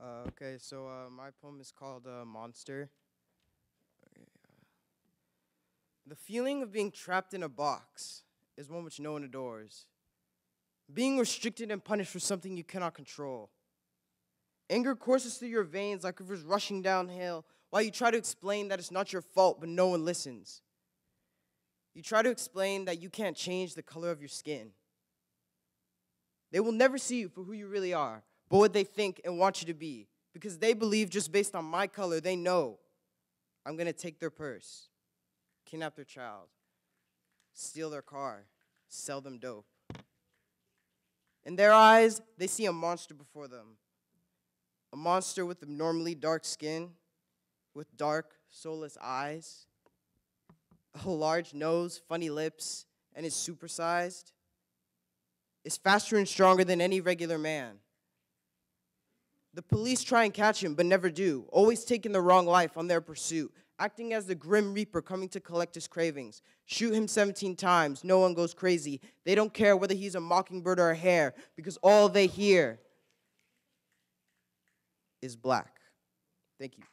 Uh, okay, so uh, my poem is called uh, Monster. Uh, The feeling of being trapped in a box is one which no one adores. Being restricted and punished for something you cannot control. Anger courses through your veins like rivers rushing downhill while you try to explain that it's not your fault, but no one listens. You try to explain that you can't change the color of your skin. They will never see you for who you really are, but what they think and want you to be. Because they believe just based on my color, they know I'm gonna take their purse, kidnap their child, steal their car, sell them dope. In their eyes, they see a monster before them. A monster with abnormally dark skin, with dark, soulless eyes, a large nose, funny lips, and is supersized. Is faster and stronger than any regular man. The police try and catch him, but never do, always taking the wrong life on their pursuit, acting as the grim reaper coming to collect his cravings. Shoot him 17 times, no one goes crazy. They don't care whether he's a mockingbird or a hare, because all they hear is black. Thank you.